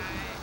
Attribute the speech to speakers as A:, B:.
A: Yeah.